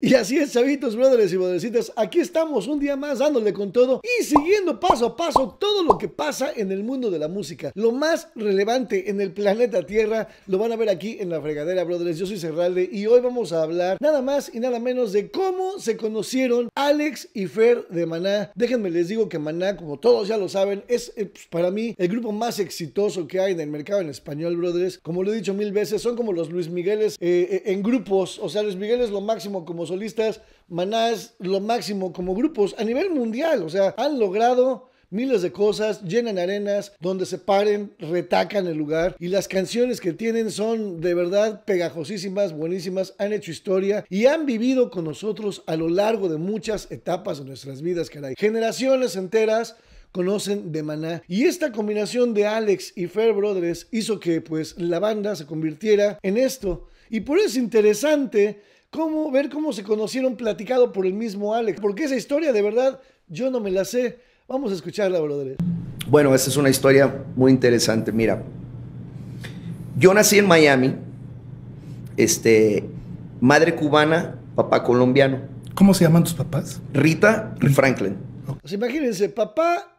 Y así es, chavitos, brothers y brothercitas, aquí estamos un día más dándole con todo y siguiendo paso a paso todo lo que pasa en el mundo de la música. Lo más relevante en el planeta Tierra lo van a ver aquí en la fregadera, brothers. Yo soy Serralde y hoy vamos a hablar nada más y nada menos de cómo se conocieron Alex y Fer de Maná. Déjenme les digo que Maná, como todos ya lo saben, es eh, pues, para mí el grupo más exitoso que hay en el mercado en español, brothers. Como lo he dicho mil veces, son como los Luis Migueles eh, eh, en grupos. O sea, Luis Miguel es lo máximo como solistas, Maná es lo máximo como grupos a nivel mundial. O sea, han logrado miles de cosas, llenan arenas, donde se paren, retacan el lugar. Y las canciones que tienen son de verdad pegajosísimas, buenísimas, han hecho historia y han vivido con nosotros a lo largo de muchas etapas de nuestras vidas, caray. Generaciones enteras conocen de Maná. Y esta combinación de Alex y Fair Brothers hizo que pues la banda se convirtiera en esto. Y por eso es interesante cómo ver cómo se conocieron platicado por el mismo Alex. Porque esa historia de verdad yo no me la sé. Vamos a escucharla, brother. Bueno, esa es una historia muy interesante. Mira, yo nací en Miami, este, madre cubana, papá colombiano. ¿Cómo se llaman tus papás? Rita y Franklin. Pues imagínense, papá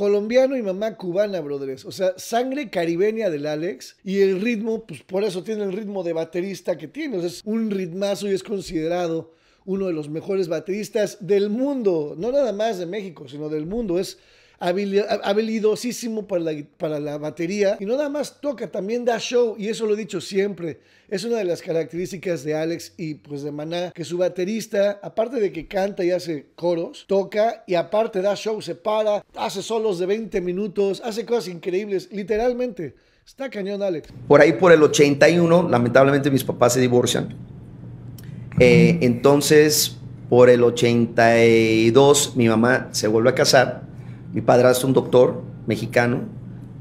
colombiano y mamá cubana, brothers. O sea, sangre caribeña del Alex y el ritmo, pues por eso tiene el ritmo de baterista que tiene. O sea, es un ritmazo y es considerado uno de los mejores bateristas del mundo. No nada más de México, sino del mundo. Es habilidosísimo para la, para la batería y no nada más toca, también da show y eso lo he dicho siempre. Es una de las características de Alex y pues de Maná, que su baterista, aparte de que canta y hace coros, toca y aparte da show, se para, hace solos de 20 minutos, hace cosas increíbles, literalmente. Está cañón, Alex. Por ahí, por el 81, lamentablemente mis papás se divorcian. Eh, entonces, por el 82, mi mamá se vuelve a casar mi padre es un doctor mexicano,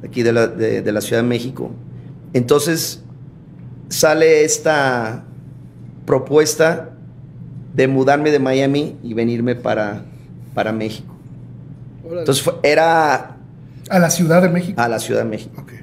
aquí de la, de, la Ciudad de México. Entonces sale esta propuesta de mudarme de Miami y venirme para, para México. Entonces era... ¿A la Ciudad de México? A la Ciudad de México. Okay.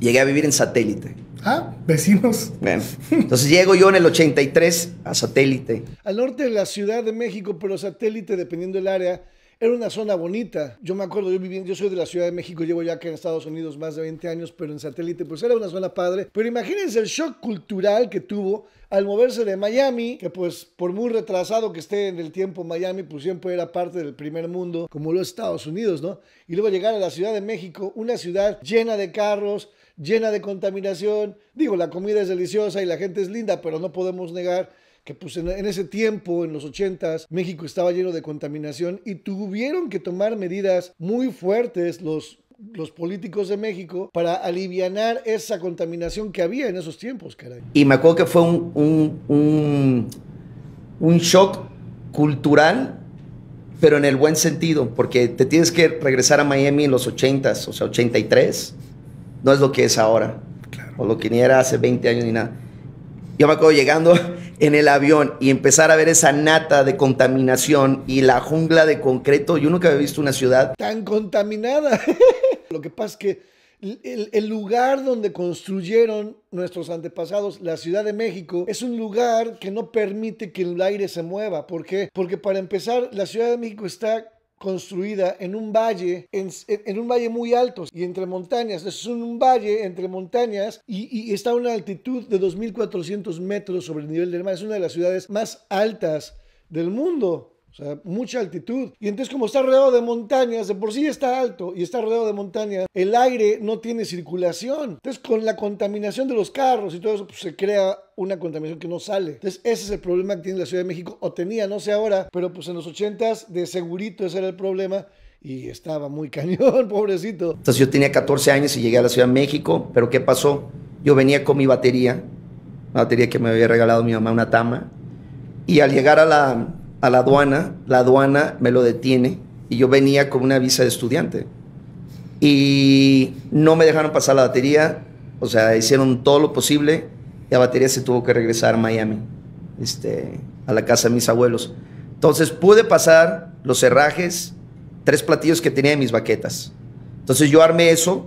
Llegué a vivir en satélite. Ah, vecinos. Bueno, entonces llego yo en el 83 a satélite. Al norte de la Ciudad de México, pero satélite, dependiendo del área, era una zona bonita. Yo me acuerdo, yo viví, yo soy de la Ciudad de México, llevo ya acá en Estados Unidos más de 20 años, pero en satélite, pues era una zona padre. Pero imagínense el shock cultural que tuvo al moverse de Miami, que pues por muy retrasado que esté en el tiempo Miami, pues siempre era parte del primer mundo, como los Estados Unidos, ¿no? Y luego llegar a la Ciudad de México, una ciudad llena de carros, llena de contaminación. Digo, la comida es deliciosa y la gente es linda, pero no podemos negar que pues en, ese tiempo, en los 80s, México estaba lleno de contaminación y tuvieron que tomar medidas muy fuertes los los políticos de México para aliviar esa contaminación que había en esos tiempos, caray. Y me acuerdo que fue un, un, un, un shock cultural, pero en el buen sentido, porque te tienes que regresar a Miami en los 80s, o sea, 83, no es lo que es ahora, o lo que ni era hace 20 años ni nada. Yo me acuerdo llegando en el avión y empezar a ver esa nata de contaminación y la jungla de concreto. Yo nunca había visto una ciudad tan contaminada. Lo que pasa es que el, lugar donde construyeron nuestros antepasados, la Ciudad de México, es un lugar que no permite que el aire se mueva. ¿Por qué? Porque para empezar, la Ciudad de México está construida en un valle, en, un valle muy alto y entre montañas. Es un valle entre montañas y, está a una altitud de 2.400 metros sobre el nivel del mar. Es una de las ciudades más altas del mundo. O sea, mucha altitud. Y entonces como está rodeado de montañas, de por sí está alto y está rodeado de montañas, el aire no tiene circulación. Entonces con la contaminación de los carros y todo eso, pues se crea una contaminación que no sale. Entonces ese es el problema que tiene la Ciudad de México, o tenía, no sé ahora, pero pues en los 80s de segurito ese era el problema. Y estaba muy cañón, pobrecito. Entonces yo tenía 14 años y llegué a la Ciudad de México, pero ¿qué pasó? Yo venía con mi batería, la batería que me había regalado mi mamá, una tama, y al llegar a la, a la aduana, la aduana me lo detiene y yo venía con una visa de estudiante. Y no me dejaron pasar la batería, o sea, hicieron todo lo posible y la batería se tuvo que regresar a Miami, este, a la casa de mis abuelos. Entonces pude pasar los cerrajes, tres platillos que tenía en mis baquetas. Entonces yo armé eso,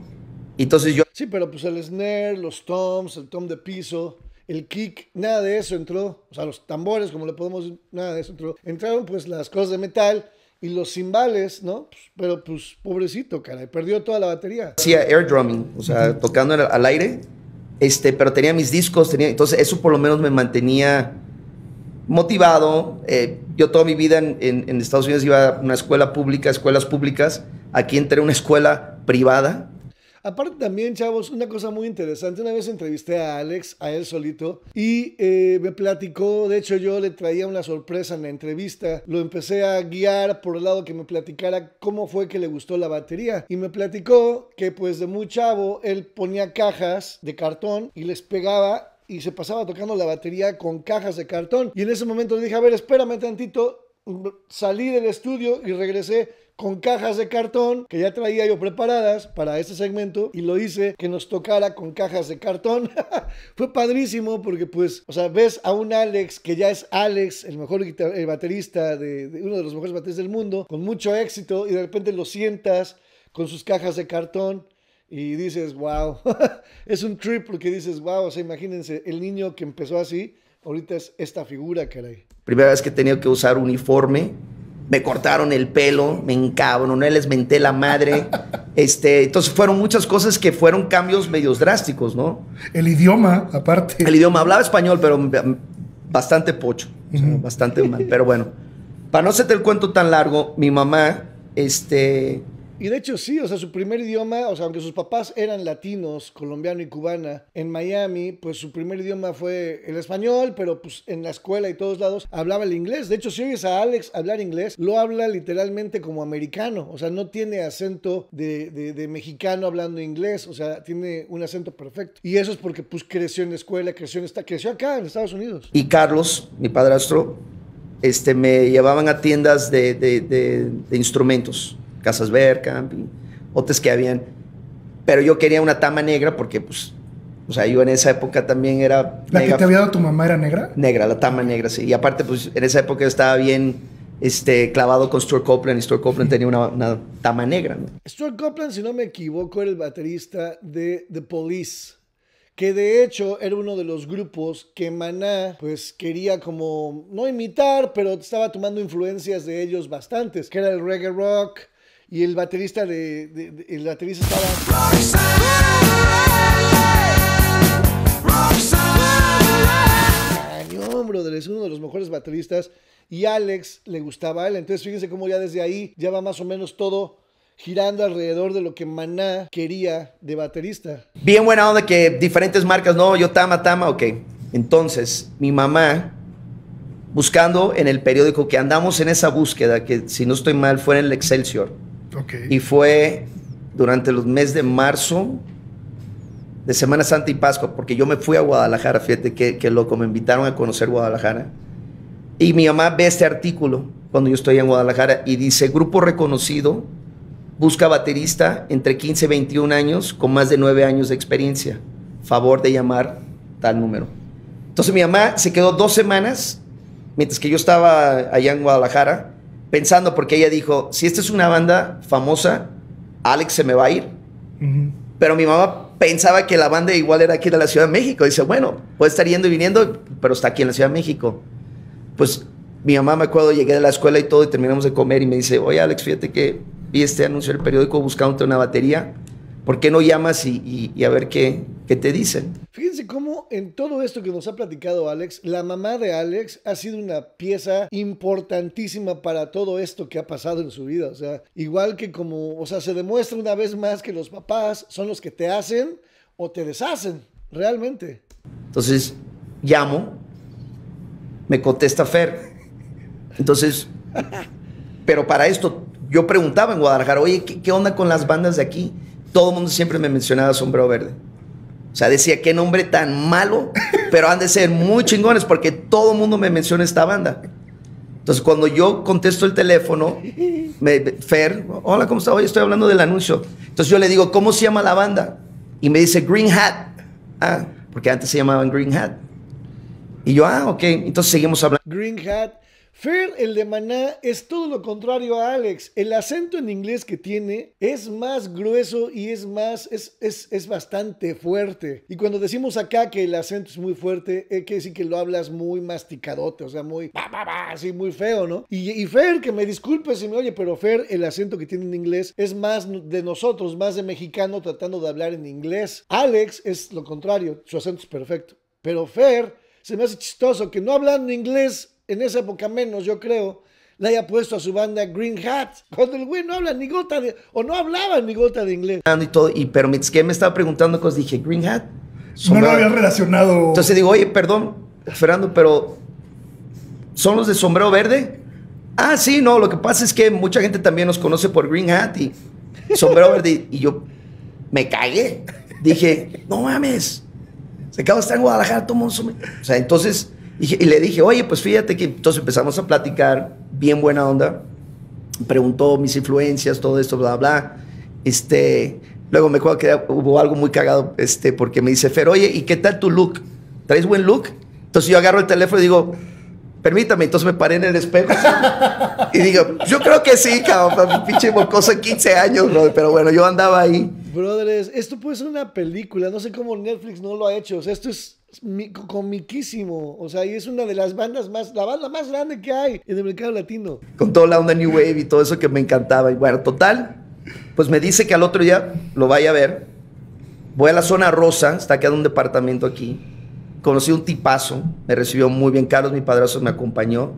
entonces yo... Sí, pero pues el snare, los toms, el tom de piso, el kick, nada de eso entró. O sea, los tambores, como le podemos nada de eso entró. Entraron pues las cosas de metal y los cimbales, ¿no? Pues, pero pues pobrecito, caray, perdió toda la batería. Hacía air drumming, o sea, tocando al aire, este, pero tenía mis discos, tenía, entonces eso por lo menos me mantenía motivado. Eh, yo toda mi vida en, en- en Estados Unidos iba a una escuela pública, escuelas públicas. Aquí entré a una escuela privada. Aparte también, chavos, una cosa muy interesante. Una vez entrevisté a Alex, a él solito, y eh, me platicó, de hecho yo le traía una sorpresa en la entrevista. Lo empecé a guiar por el lado que me platicara cómo fue que le gustó la batería. Y me platicó que pues de muy chavo él ponía cajas de cartón y les pegaba y se pasaba tocando la batería con cajas de cartón. Y en ese momento le dije, a ver, espérame tantito. Salí del estudio y regresé con cajas de cartón que ya traía yo preparadas para este segmento y lo hice que nos tocara con cajas de cartón. Fue padrísimo porque pues, o sea, ves a un Alex que ya es Alex, el mejor el baterista de, de uno de los mejores bateristas del mundo, con mucho éxito y de repente lo sientas con sus cajas de cartón y dices, wow, es un trip porque dices, wow, o sea, imagínense, el niño que empezó así, ahorita es esta figura, caray. Primera vez que he tenido que usar uniforme. Me cortaron el pelo, me encabroné, les menté la madre. Este, entonces fueron muchas cosas que fueron cambios medios drásticos, ¿no? El idioma, aparte. El idioma hablaba español, pero bastante pocho, o sea, bastante mal. Pero bueno, para no hacerte el cuento tan largo, mi mamá, este, Y de hecho sí, o sea, su primer idioma, o sea, aunque sus papás eran latinos, colombiano y cubana, en Miami, pues su primer idioma fue el español, pero pues en la escuela y todos lados hablaba el inglés. De hecho, si oyes a Alex hablar inglés, lo habla literalmente como americano, o sea, no tiene acento de, de- de mexicano hablando inglés, o sea, tiene un acento perfecto. Y eso es porque pues creció en la escuela, creció, en esta, creció acá en Estados Unidos. y Carlos, mi padrastro, este, me llevaban a tiendas de, de- instrumentos, Casas Vercamp y otras que habían. Pero yo quería una tama negra porque, pues, o sea, yo en esa época también era ¿La que te había dado tu mamá era negra? negra, la tama negra, sí. Y aparte, pues, en esa época estaba bien este, clavado con Stuart Copeland y Stuart Copeland tenía una, una tama negra, ¿no? Stuart Copeland, si no me equivoco, era el baterista de The Police. Que de hecho era uno de los grupos que Maná pues quería como no imitar, pero estaba tomando influencias de ellos bastantes, que era el reggae rock y el baterista de, el baterista estaba cañón, brother, es uno de los mejores bateristas y Alex le gustaba a él, entonces fíjense cómo ya desde ahí ya va más o menos todo girando alrededor de lo que Maná quería de baterista. Bien buena onda que diferentes marcas, no, yo tama, tama, ok. Entonces, mi mamá, buscando en el periódico, que andamos en esa búsqueda, que si no estoy mal, fue en el Excelsior. Y fue durante los meses de marzo, de Semana Santa y Pascua, porque yo me fui a Guadalajara, fíjate que, que loco, me invitaron a conocer Guadalajara. Y mi mamá ve este artículo cuando yo estoy en Guadalajara y dice, grupo reconocido, busca baterista entre 15 y 21 años con más de 9 años de experiencia. Favor de llamar tal número. Entonces mi mamá se quedó dos semanas, mientras que yo estaba allá en Guadalajara, pensando, porque ella dijo, si esta es una banda famosa, Alex se me va a ir. Pero mi mamá pensaba que la banda igual era aquí de la Ciudad de México. Dice, bueno, puede estar yendo y viniendo, pero está aquí en la Ciudad de México. Pues mi mamá me acuerdo, llegué de la escuela y todo y terminamos de comer y me dice, oye Alex, fíjate que vi este anuncio en el periódico buscándote una batería. ¿Por qué no llamas y, y- y a ver qué, qué te dicen? Fíjense cómo en todo esto que nos ha platicado Alex, la mamá de Alex ha sido una pieza importantísima para todo esto que ha pasado en su vida. O sea, igual que como, o sea, se demuestra una vez más que los papás son los que te hacen o te deshacen, realmente. Entonces llamo, me contesta Fer. Entonces, pero para esto yo preguntaba en Guadalajara, oye, ¿qué, qué onda con las bandas de aquí? Todo el mundo siempre me mencionaba Sombrero Verde. O sea, decía, qué nombre tan malo, pero han de ser muy chingones porque todo el mundo me menciona esta banda. Entonces, cuando yo contesto el teléfono, me, Fer, hola, ¿cómo está? Oye, estoy hablando del anuncio. Entonces yo le digo, ¿cómo se llama la banda? Y me dice Green Hat. Ah, porque antes se llamaban Green Hat. Y yo, ah, ok. Entonces seguimos hablando. Green Hat. Fer, el de Maná, es todo lo contrario a Alex. El acento en inglés que tiene es más grueso y es más, es, es, es bastante fuerte. Y cuando decimos acá que el acento es muy fuerte, es que decir que lo hablas muy masticadote, o sea, muy, ba, ba, ba, así muy feo, ¿no? Y, y Fer, que me disculpe si me oye, pero Fer, el acento que tiene en inglés es más de nosotros, más de mexicano tratando de hablar en inglés. Alex es lo contrario, su acento es perfecto. Pero Fer, se me hace chistoso que no hablando inglés en esa época menos, yo creo, le haya puesto a su banda Green Hat, cuando el güey no habla ni gota de, o no hablaba ni gota de inglés. y todo. Y, pero mientras que me estaba preguntando cosas, dije, Green Hat. No lo sombrero". había relacionado. Entonces digo, oye, perdón, Fernando, pero ¿son los de sombrero verde? Ah, sí, no, lo que pasa es que mucha gente también nos conoce por Green Hat y sombrero verde. Y yo me cagué. Dije, no mames, se acaba de estar en Guadalajara, todo mundo sombre-". O sea, entonces, dije, y le dije, oye, pues fíjate que entonces empezamos a platicar, bien buena onda. Preguntó mis influencias, todo esto, bla, bla. Este, luego me acuerdo que hubo algo muy cagado, este, porque me dice, Fer, oye, ¿y qué tal tu look? ¿Traes buen look? Entonces yo agarro el teléfono y digo, permítame, entonces me paré en el espejo y digo, yo creo que sí, cabrón, pinche mocoso de 15 años, bro, pero bueno, yo andaba ahí. Brothers, esto puede ser una película, no sé cómo Netflix no lo ha hecho, o sea, esto es comiquísimo, o sea, y es una de las bandas más, la banda más grande que hay en el mercado latino. con toda la onda New Wave y todo eso que me encantaba. Y bueno, total, pues me dice que al otro día lo vaya a ver. Voy a la zona rosa, está quedando un departamento aquí. Conocí un tipazo, me recibió muy bien. Carlos, mi padrastro, me acompañó.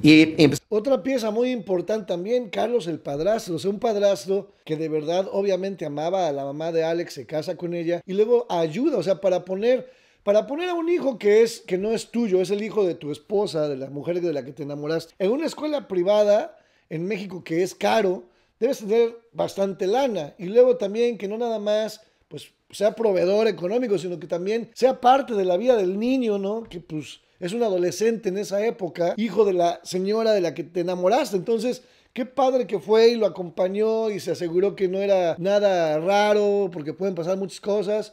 Y, y Otra pieza muy importante también, Carlos el padrastro, o sea, un padrastro que de verdad obviamente amaba a la mamá de Alex, se casa con ella y luego ayuda, o sea, para poner, para poner a un hijo que es, que no es tuyo, es el hijo de tu esposa, de la mujer de la que te enamoraste, en una escuela privada en México que es caro, debes tener bastante lana y luego también que no nada más, pues sea proveedor económico, sino que también sea parte de la vida del niño, ¿no? Que pues es un adolescente en esa época, hijo de la señora de la que te enamoraste. Entonces, qué padre que fue y lo acompañó y se aseguró que no era nada raro, porque pueden pasar muchas cosas.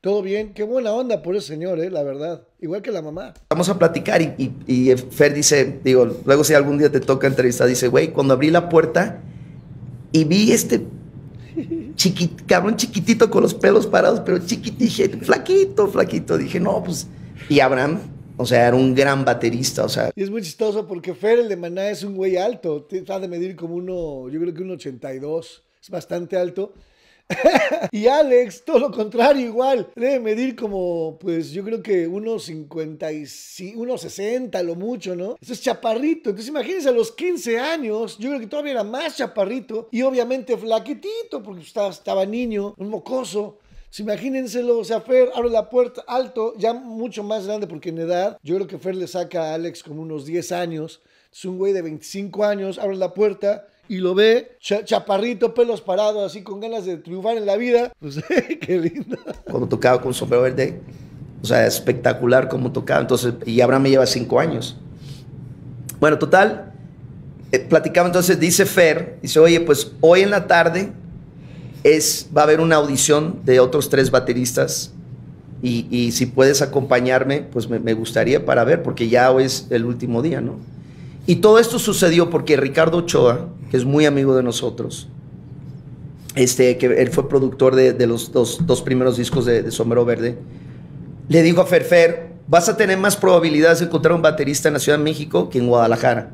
Todo bien, qué buena onda por ese señor, eh, la verdad. Igual que la mamá. Vamos a platicar y, y- y Fer dice, digo, luego si algún día te toca entrevistar, dice, güey, cuando abrí la puerta y vi este chiquit, cabrón chiquitito con los pelos parados, pero chiquitito, dije, flaquito, flaquito, dije, no, pues, y Abraham, o sea, era un gran baterista, o sea, Y es muy chistoso porque Fer, el de Maná, es un güey alto. Está de medir como uno, yo creo que un 82. Es bastante alto. y Alex, todo lo contrario, igual. Debe medir como, pues yo creo que unos 55, unos 60, lo mucho, ¿no? Eso es chaparrito. Entonces imagínense a los 15 años, yo creo que todavía era más chaparrito y obviamente flaquitito porque estaba, estaba niño, un mocoso. Entonces, imagínenselo, o sea, Fer abre la puerta alto, ya mucho más grande porque en edad, yo creo que Fer le saca a Alex como unos 10 años. Es un güey de 25 años, abre la puerta y lo ve, cha- chaparrito, pelos parados, así con ganas de triunfar en la vida. Pues, qué lindo. cuando tocaba con sombrero verde, o sea, espectacular como tocaba, entonces, y Abraham me lleva cinco años. Bueno, total, eh, platicaba entonces, dice Fer, dice, oye, pues hoy en la tarde es, va a haber una audición de otros tres bateristas y, y si puedes acompañarme, pues me, me gustaría para ver, porque ya hoy es el último día, ¿no? Y todo esto sucedió porque Ricardo Ochoa, que es muy amigo de nosotros, este, que él fue productor de, de los dos, dos primeros discos de, de Sombrero Verde, le dijo a Ferfer, vas a tener más probabilidades de encontrar un baterista en la Ciudad de México que en Guadalajara.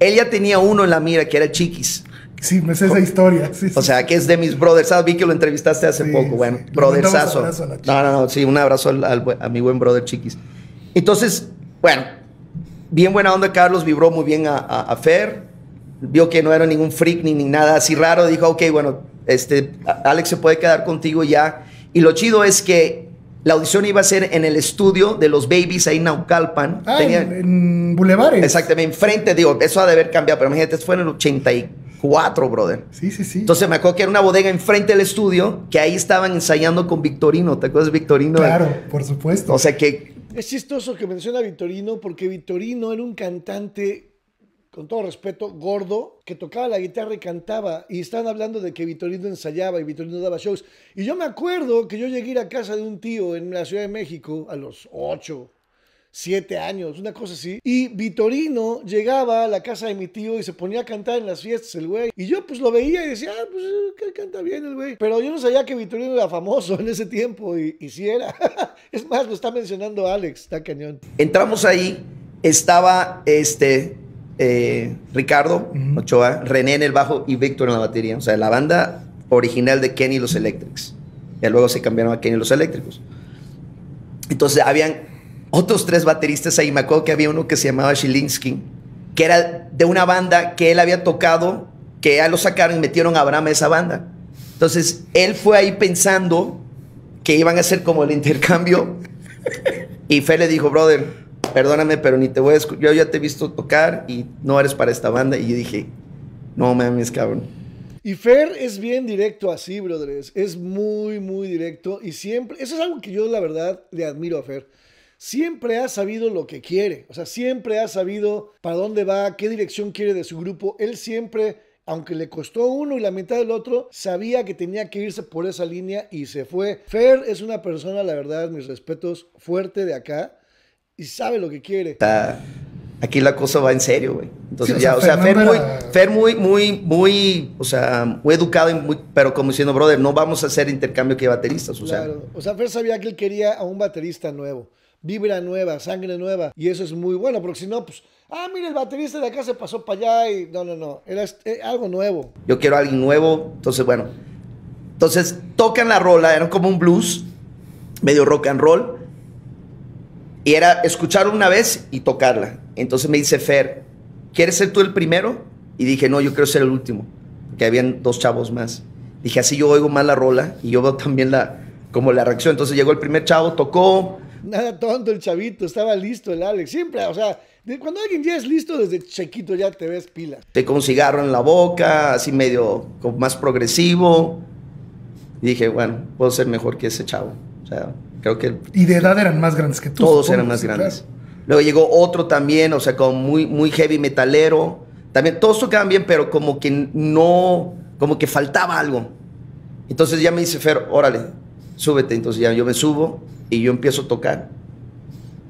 Él ya tenía uno en la mira, que era Chiquis. Sí, me sé esa historia. Sí, O sí. sea, que es de mis brothers. ¿Sabes? Vi que lo entrevistaste hace Sí, poco. Bueno, brothersazo. No, no, no. Sí, un abrazo al, a mi buen brother Chiquis. Entonces, bueno, bien buena onda. Carlos vibró muy bien a, a- a Fer. Vio que no era ningún freak ni, ni nada así raro. Dijo, ok, bueno, este, Alex se puede quedar contigo ya. Y lo chido es que la audición iba a ser en el estudio de los Babies ahí en Naucalpan. Ah, Tenía- en, en Bulevares. Exactamente, enfrente, digo, eso ha de haber cambiado, pero imagínate, fue en el 84, brother. Sí, sí, sí. Entonces me acuerdo que era una bodega enfrente del estudio, que ahí estaban ensayando con Victorino, ¿te acuerdas de Victorino? claro, por supuesto. O sea que, Es chistoso que menciona a Vitorino porque Vitorino era un cantante, con todo respeto, gordo, que tocaba la guitarra y cantaba. Y estaban hablando de que Vitorino ensayaba y Vitorino daba shows. Y yo me acuerdo que yo llegué a ir a casa de un tío en la Ciudad de México a los 8, siete años, una cosa así. Y Vitorino llegaba a la casa de mi tío y se ponía a cantar en las fiestas el güey. Y yo pues lo veía y decía, ah, pues que canta bien el güey. Pero yo no sabía que Vitorino era famoso en ese tiempo y, y sí era. es más, lo está mencionando Alex, está cañón. Entramos ahí, estaba este eh, Ricardo Ochoa, René en el bajo y Víctor en la batería. O sea, la banda original de Kenny y los Electrics. Y luego se cambiaron a Kenny y los Eléctricos. Entonces habían otros tres bateristas ahí. Me acuerdo que había uno que se llamaba Shilinsky, que era de una banda que él había tocado, que ya lo sacaron y metieron a Abraham a esa banda. Entonces él fue ahí pensando que iban a hacer como el intercambio. Y Fe le dijo, brother, perdóname, pero ni te voy a escuchar. Yo ya te he visto tocar y no eres para esta banda. Y yo dije, no mames, cabrón. Y Fer es bien directo así, brothers. Es muy, muy directo. Y siempre, eso es algo que yo la verdad le admiro a Fer. Siempre ha sabido lo que quiere. O sea, siempre ha sabido para dónde va, qué dirección quiere de su grupo. Él siempre, aunque le costó uno y la mitad del otro, sabía que tenía que irse por esa línea y se fue. Fer es una persona, la verdad, mis respetos, fuerte de acá y sabe lo que quiere. Está- aquí la cosa va en serio, güey. Entonces Sí, ya, sea, o sea, Fer Fernando muy, era- Fer muy, muy, muy, o sea, muy educado, y muy, pero como diciendo, brother, no vamos a hacer intercambio que bateristas, o sea. Claro. O sea, Fer sabía que él quería a un baterista nuevo. Vibra nueva, sangre nueva. Y eso es muy bueno, porque si no, pues, ah, mira, el baterista de acá se pasó para allá y no, no, no. Era eh, algo nuevo. Yo quiero a alguien nuevo. Entonces, bueno. Entonces, tocan la rola, era como un blues, medio rock and roll. Y era escuchar una vez y tocarla. Entonces me dice Fer, ¿quieres ser tú el primero? Y dije, no, yo quiero ser el último. Porque habían dos chavos más. Dije, así yo oigo más la rola y yo veo también la, como la reacción. Entonces llegó el primer chavo, tocó. Nada tonto el chavito, estaba listo el Alex. Siempre, o sea, de- cuando alguien ya es listo desde chiquito ya te ves pila. Te con un cigarro en la boca, así medio más progresivo. Y dije, bueno, puedo ser mejor que ese chavo. O sea, creo que Y de edad eran más grandes que tú. todos supongo, eran más sí, grandes. claro. Luego llegó otro también, o sea, como muy, muy heavy metalero. También todos tocaban bien, pero como que no, como que faltaba algo. Entonces ya me dice Fer, órale, súbete. Entonces ya yo me subo y yo empiezo a tocar.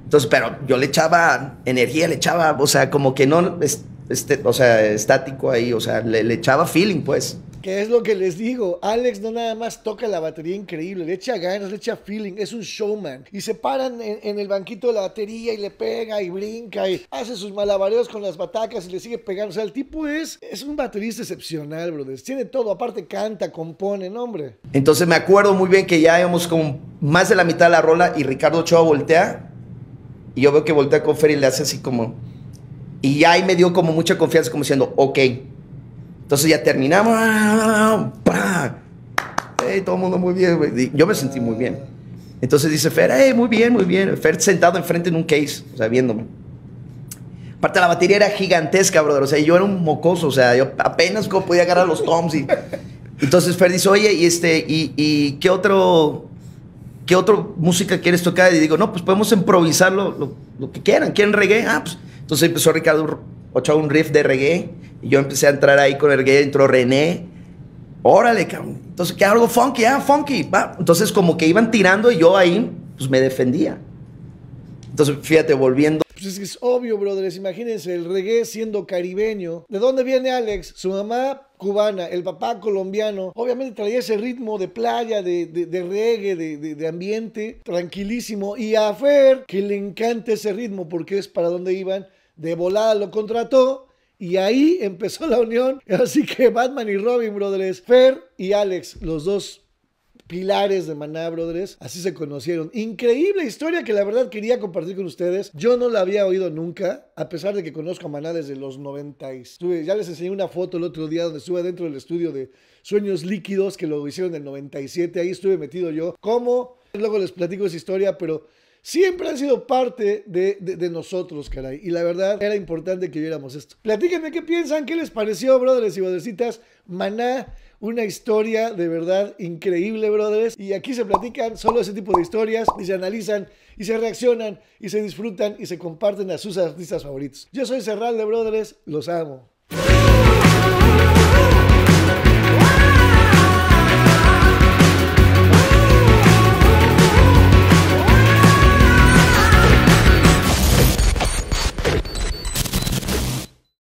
Entonces, pero yo le echaba energía, le echaba, o sea, como que no, es- este, o sea, estático ahí, o sea, le, le echaba feeling, pues. Que es lo que les digo, Alex no nada más toca la batería increíble, le echa ganas, le echa feeling, es un showman. Y se paran en, el banquito de la batería y le pega y brinca y hace sus malabareos con las batacas y le sigue pegando. O sea, el tipo es, es un baterista excepcional, brothers. Tiene todo, aparte canta, compone, no, hombre. Entonces me acuerdo muy bien que ya íbamos como más de la mitad de la rola y Ricardo Ochoa voltea y yo veo que voltea con Fer y le hace así como... Y ya ahí me dio como mucha confianza como diciendo, ok. Entonces ya terminamos. ¡Pra! Ey, todo el mundo muy bien, Yo me sentí muy bien. Entonces dice Fer, hey, muy bien, muy bien. Fer sentado enfrente en un case, o sea, viéndome. Aparte, la batería era gigantesca, brother. O sea, yo era un mocoso. O sea, yo apenas como podía agarrar los toms. Y... Entonces Fer dice, oye, ¿y, este, y, y qué otro... ¿Qué otra música quieres tocar? Y digo, no, pues podemos improvisar lo que quieran. ¿Quieren reggae? Ah, pues. Entonces empezó Ricardo Ochoa un riff de reggae. Y yo empecé a entrar ahí con el reggae. Entró René. Órale, cabrón. Entonces, ¿qué algo funky? Ah, funky. Va. Entonces, como que iban tirando y yo ahí, pues me defendía. Entonces, fíjate, volviendo. Pues es que es obvio, brothers. Imagínense el reggae siendo caribeño. ¿De dónde viene Alex? Su mamá cubana, el papá colombiano. Obviamente traía ese ritmo de playa, de, de- reggae, de- de ambiente, tranquilísimo. Y a Fer, que le encanta ese ritmo porque es para donde iban, de volada lo contrató. Y ahí empezó la unión. Así que Batman y Robin, brothers. Fer y Alex, los dos pilares de Maná Brothers, así se conocieron. Increíble historia que la verdad quería compartir con ustedes. Yo no la había oído nunca, a pesar de que conozco a Maná desde los 90. Estuve, ya les enseñé una foto el otro día donde estuve dentro del estudio de Sueños Líquidos, que lo hicieron en el 97. Ahí estuve metido yo. ¿Cómo? Luego les platico esa historia, pero siempre han sido parte de, de- nosotros, caray. Y la verdad era importante que viéramos esto. Platíquenme qué piensan, qué les pareció, brothers y brothercitas. Maná, una historia de verdad increíble, brothers. Y aquí se platican solo ese tipo de historias y se analizan y se reaccionan y se disfrutan y se comparten a sus artistas favoritos. Yo soy Serral de Brothers, los amo.